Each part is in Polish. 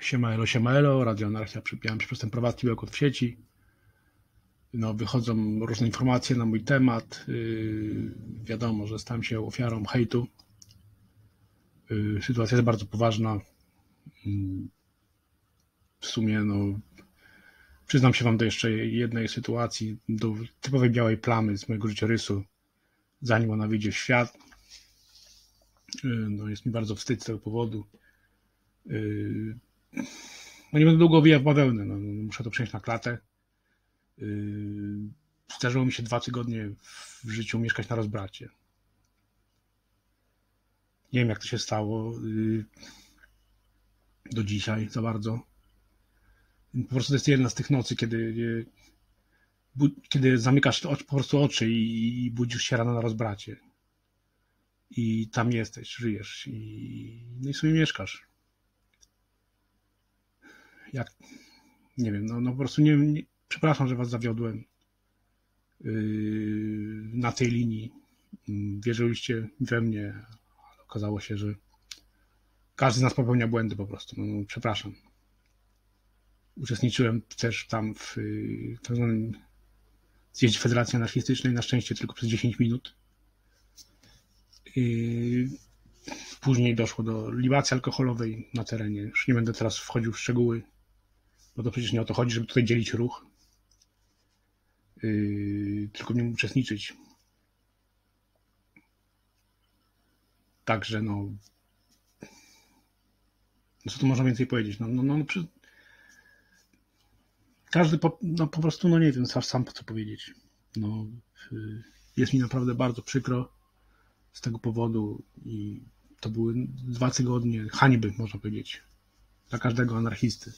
Siemaelo, siemaelo, Radio Anarchia, przypijam się przez ten prywatny bełkot w sieci. No, wychodzą różne informacje na mój temat. Yy, wiadomo, że stałem się ofiarą hejtu. Yy, sytuacja jest bardzo poważna. Yy, w sumie, no, przyznam się wam do jeszcze jednej sytuacji, do typowej białej plamy z mojego życiorysu, zanim ona wyjdzie w świat. Yy, no, jest mi bardzo wstyd z tego powodu. No nie będę długo owijał w bawełnę, no, muszę to przejść na klatę. Yy, zdarzyło mi się dwa tygodnie w życiu mieszkać na rozbracie. Nie wiem jak to się stało yy, do dzisiaj za bardzo. Po prostu to jest jedna z tych nocy, kiedy, kiedy zamykasz po prostu oczy i, i budzisz się rano na rozbracie. I tam jesteś, żyjesz i, no i sobie mieszkasz jak, nie wiem, no, no po prostu nie, nie przepraszam, że was zawiodłem yy, na tej linii. Wierzyliście we mnie, ale okazało się, że każdy z nas popełnia błędy po prostu. No, no przepraszam. Uczestniczyłem też tam w tak zwanym zjeździe Federacji Anarchistycznej, na szczęście tylko przez 10 minut. Yy, później doszło do libacji alkoholowej na terenie. Już nie będę teraz wchodził w szczegóły. Bo to przecież nie o to chodzi, żeby tutaj dzielić ruch, yy, tylko w nim uczestniczyć. Także no. no co tu można więcej powiedzieć? No, no, no, no przy... Każdy po, no, po prostu, no nie wiem, sam, sam co powiedzieć. No, yy, jest mi naprawdę bardzo przykro z tego powodu i to były dwa tygodnie hańby, można powiedzieć, dla każdego anarchisty.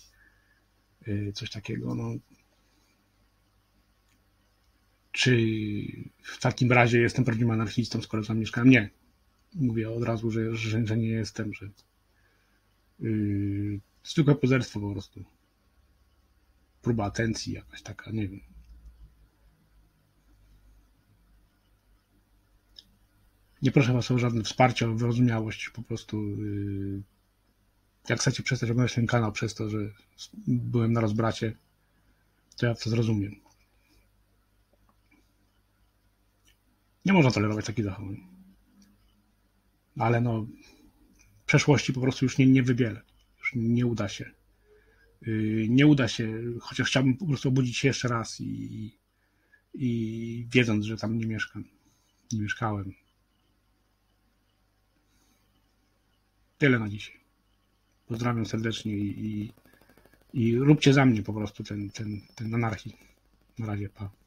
Y, coś takiego. No. Czy w takim razie jestem prawdziwym anarchistą, skoro tam mieszkałem? Nie. Mówię od razu, że, że, że nie jestem, że yy, zwykłe pozerstwo po prostu. Próba atencji jakaś taka, nie wiem. Nie proszę Was o żadne wsparcie, o wyrozumiałość, po prostu yy, jak chcecie przestać oglądać ten kanał przez to, że byłem na rozbracie, to ja to zrozumiem. Nie można tolerować takich zachowań. Ale no, przeszłości po prostu już nie, nie wybielę. Już nie uda się. Yy, nie uda się, chociaż chciałbym po prostu obudzić się jeszcze raz i, i wiedząc, że tam nie mieszkam, nie mieszkałem. Tyle na dzisiaj. Pozdrawiam serdecznie i, i, i róbcie za mnie po prostu ten, ten, ten anarchii. Na razie, pa.